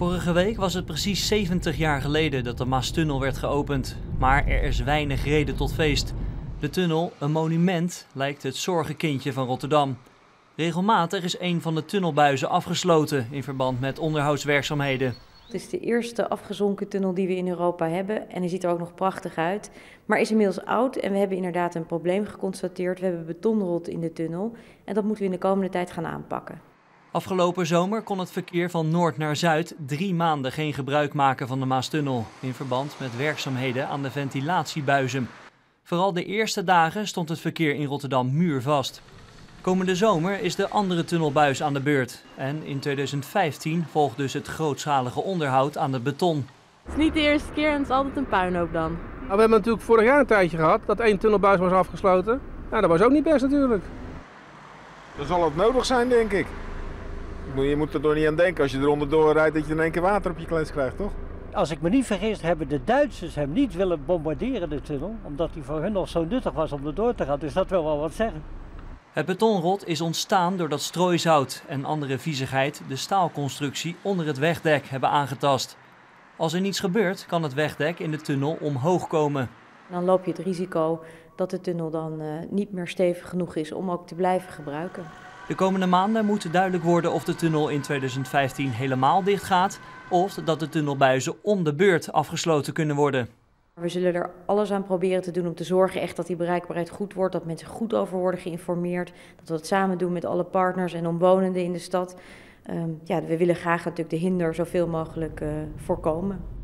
Vorige week was het precies 70 jaar geleden dat de Maastunnel werd geopend. Maar er is weinig reden tot feest. De tunnel, een monument, lijkt het zorgenkindje van Rotterdam. Regelmatig is een van de tunnelbuizen afgesloten in verband met onderhoudswerkzaamheden. Het is de eerste afgezonken tunnel die we in Europa hebben en hij ziet er ook nog prachtig uit. Maar is inmiddels oud en we hebben inderdaad een probleem geconstateerd. We hebben betonrot in de tunnel en dat moeten we in de komende tijd gaan aanpakken. Afgelopen zomer kon het verkeer van noord naar zuid drie maanden geen gebruik maken van de Maastunnel in verband met werkzaamheden aan de ventilatiebuizen. Vooral de eerste dagen stond het verkeer in Rotterdam muurvast. Komende zomer is de andere tunnelbuis aan de beurt. En in 2015 volgt dus het grootschalige onderhoud aan het beton. Het is niet de eerste keer en het is altijd een puinhoop dan. Nou, we hebben natuurlijk vorig jaar een tijdje gehad dat één tunnelbuis was afgesloten. Nou, dat was ook niet best natuurlijk. Dan zal het nodig zijn, denk ik. Je moet er toch niet aan denken als je er onderdoor rijdt dat je in één keer water op je klets krijgt, toch? Als ik me niet vergis, hebben de Duitsers hem niet willen bombarderen, de tunnel. Omdat hij voor hun nog zo nuttig was om er door te gaan. Dus dat wil wel wat zeggen. Het betonrot is ontstaan doordat strooizout en andere viezigheid de staalconstructie onder het wegdek hebben aangetast. Als er niets gebeurt, kan het wegdek in de tunnel omhoog komen. Dan loop je het risico dat de tunnel dan uh, niet meer stevig genoeg is om ook te blijven gebruiken. De komende maanden moet duidelijk worden of de tunnel in 2015 helemaal dicht gaat of dat de tunnelbuizen om de beurt afgesloten kunnen worden. We zullen er alles aan proberen te doen om te zorgen echt dat die bereikbaarheid goed wordt, dat mensen goed over worden geïnformeerd, dat we het samen doen met alle partners en omwonenden in de stad. Um, ja, we willen graag natuurlijk de hinder zoveel mogelijk uh, voorkomen.